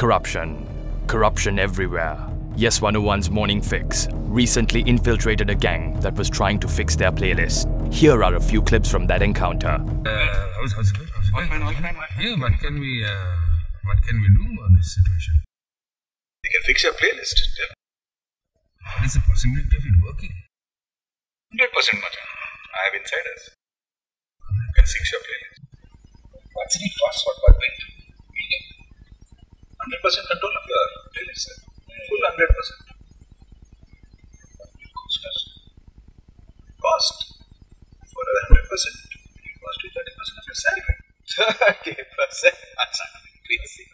Corruption. Corruption everywhere. Yes 101's Morning Fix recently infiltrated a gang that was trying to fix their playlist. Here are a few clips from that encounter. Uh, how's, how's it going? How's it? Yeah, what can we, uh, what can we do on this situation? You can fix your playlist. What is the possibility of it working? 100% Macha. I have insiders. You can fix your playlist. What's the it fast? What what wait? 100% control of your playlist. sir. Full 100%. Cost. For a 100%, it cost you 30% of your salary. 30%? Acha. Crazy.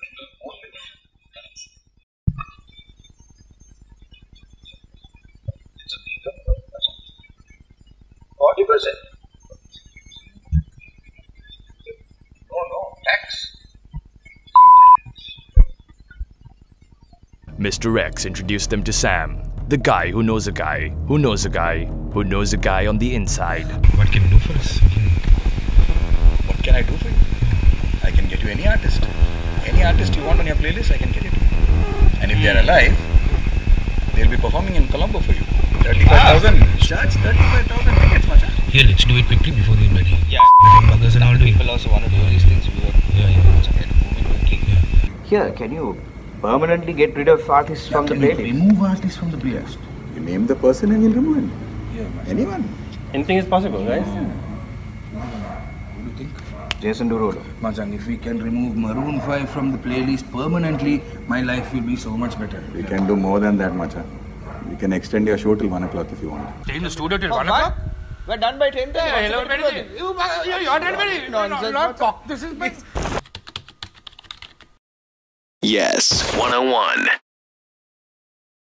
Mr. X introduced them to Sam, the guy who knows a guy who knows a guy who knows a guy on the inside. What can you do for us? What can I do for you? I can get you any artist. Any artist you want on your playlist, I can get it. And if they are alive, they'll be performing in Colombo for you. 35,000. Ah. Charge 35,000 tickets, Macha. Here, let's do it quickly before the wedding. Yeah. Buggers and all do. People also want to do these things. We are Yeah, yeah. okay, moving quickly. Here, can you permanently get rid of artists from the playlist? remove artists from the playlist. You name the person and you'll remove him. Anyone. Anything is possible, guys. What do you think? Jason Derulo. Machan, if we can remove Maroon 5 from the playlist permanently, my life will be so much better. We can do more than that, Macha. We can extend your show till 1 o'clock if you want. Stay in the studio till Oh, 1 o'clock? We're done by 10 Yeah, hello, Benedict. You, you, you are done, Benedict. Nonsense. Not talk. This is my... Yes 101.